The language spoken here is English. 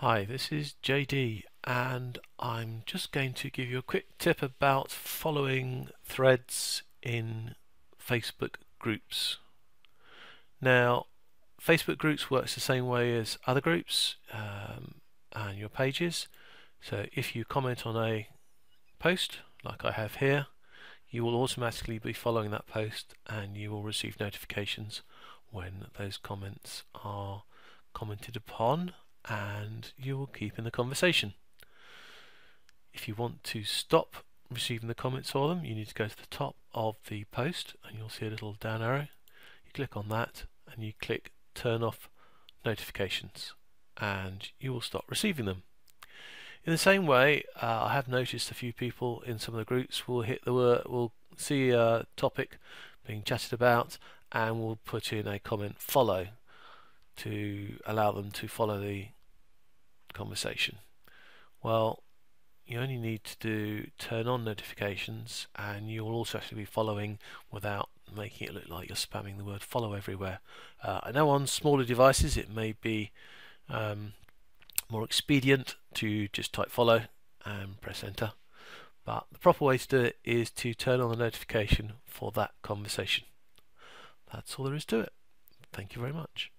Hi, this is JD and I'm just going to give you a quick tip about following threads in Facebook groups. Now, Facebook groups works the same way as other groups um, and your pages. So if you comment on a post like I have here, you will automatically be following that post and you will receive notifications when those comments are commented upon and you will keep in the conversation. If you want to stop receiving the comments for them, you need to go to the top of the post and you'll see a little down arrow. You click on that and you click turn off notifications and you will stop receiving them. In the same way, uh, I have noticed a few people in some of the groups will hit the word, will see a topic being chatted about and will put in a comment follow to allow them to follow the conversation? Well, you only need to do turn on notifications and you will also actually be following without making it look like you're spamming the word follow everywhere. Uh, I know on smaller devices it may be um, more expedient to just type follow and press enter but the proper way to do it is to turn on the notification for that conversation. That's all there is to it. Thank you very much.